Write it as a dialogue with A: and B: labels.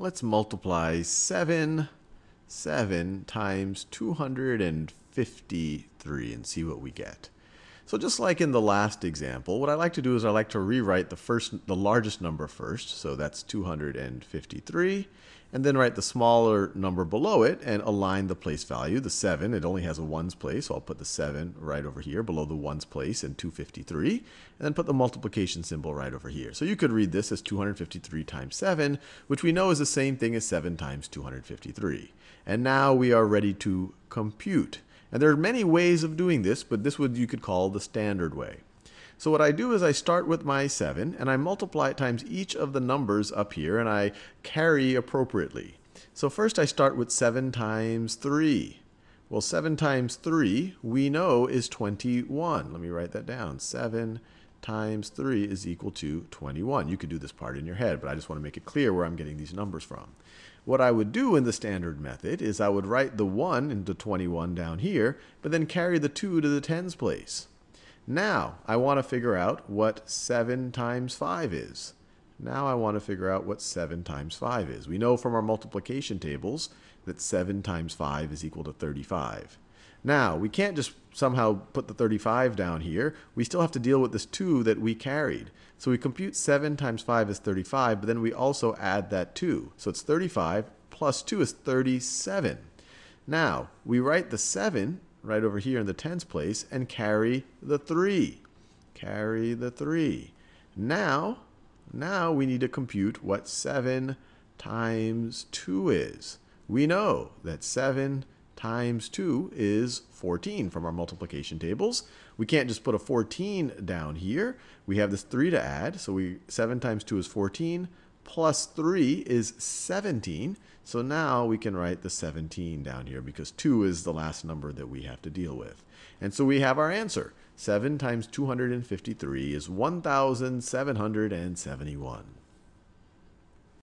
A: let's multiply 7, 7 times 253 and see what we get. So just like in the last example, what I like to do is I like to rewrite the first, the largest number first. So that's 253 and then write the smaller number below it and align the place value. The 7, it only has a ones place, so I'll put the 7 right over here below the ones place in 253, and then put the multiplication symbol right over here. So you could read this as 253 times 7, which we know is the same thing as 7 times 253. And now we are ready to compute. And there are many ways of doing this, but this would you could call the standard way. So what I do is I start with my 7 and I multiply it times each of the numbers up here and I carry appropriately. So first I start with 7 times 3. Well, 7 times 3 we know is 21. Let me write that down. 7 times 3 is equal to 21. You could do this part in your head, but I just want to make it clear where I'm getting these numbers from. What I would do in the standard method is I would write the 1 into 21 down here, but then carry the 2 to the tens place. Now, I want to figure out what 7 times 5 is. Now I want to figure out what 7 times 5 is. We know from our multiplication tables that 7 times 5 is equal to 35. Now, we can't just somehow put the 35 down here. We still have to deal with this 2 that we carried. So we compute 7 times 5 is 35, but then we also add that 2. So it's 35 plus 2 is 37. Now, we write the 7 right over here in the tens place and carry the 3. Carry the 3. Now, now we need to compute what 7 times 2 is. We know that 7 times 2 is 14 from our multiplication tables. We can't just put a 14 down here. We have this 3 to add, so we 7 times 2 is 14 plus 3 is 17. So now we can write the 17 down here because 2 is the last number that we have to deal with. And so we have our answer. 7 times 253 is 1,771.